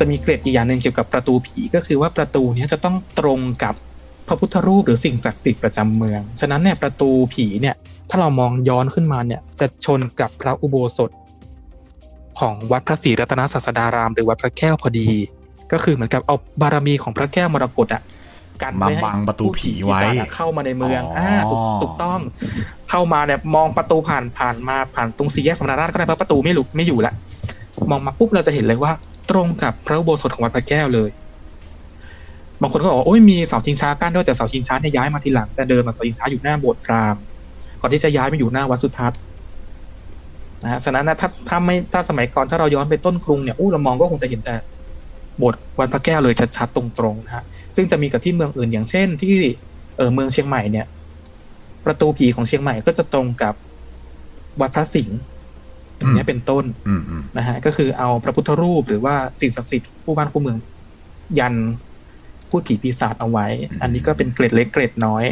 จะมีเกร็ดอีกอย่างหนึ่งเกี่ยวกับประตูผีก็คือว่าประตูเนี้ยจะต้องตรงกับพระพุทธรูปหรือสิ่งศักดิ์สิทธิ์ประจำเมือง ฉะนั้นเนี่ยประตูผีเนี่ย ถ้าเรามองย้อนขึ้นมาเนี่ย จะชนกับพระอุโบสถ ของวัดพระศรีรัตนศาสดาราม หรือวัดพระแก้วพอดี ก็คือเหมือนกับเอาบารมีของพระแก้วมรกตอะกันมาไว้ให้บังประตูผีไว้ผู้ปีศาจอะเข้ามาในเมืองอ๋ออ่อ่าถูกถูกต้อง เข้ามาเนี่ยมองประตูผ่านผ่านมาผ่านตรงสี่แยกสมณราชก็ได้เพราะประตูไม่หลุไม่อยู่ละมองมาปุ๊บเราจะเห็นเลยว่า ตรงกับพระอุโบสถของวัดพระแก้วเลย บางคนก็บอกว่าโอ้ยมีเสาชิงช้ากั้นด้วยแต่เสาชิงช้าเนี่ยย้ายมาทีหลังแต่เดิมอะเสาชิงช้าอยู่หน้าโบสถ์พราหมณ์ก่อนที่จะย้ายมาอยู่หน้าวัดสุทัศน์นะฮะฉะนั้นนะถ้าถ้าไม่ถ้าสมัยก่อนถ้าเราย้อนไปต้นกรุงเนี่ยอู้เรามองก็คงจะเห็นแต่โบสถ์วัดพระแก้วเลยชัดๆตรงๆนะฮะซึ่งจะมีกับที่เมืองอื่นอย่างเช่น ที่เออเมืองเชียงใหม่เนี่ย ประตูผีของเชียงใหม่ก็จะตรงกับวัดพระสิงห์ อย่างเนี้ยเป็นต้นอืมอืมนะฮะก็คือเอาพระพุทธรูปหรือว่าสิ่งศักดิ์สิทธิ์ผู้บ้านผู้เมือง ยันพูดผีปีศาจเอาไว้ อันนี้ก็เป็นเกร็ดเล็กเกร็ดน้อย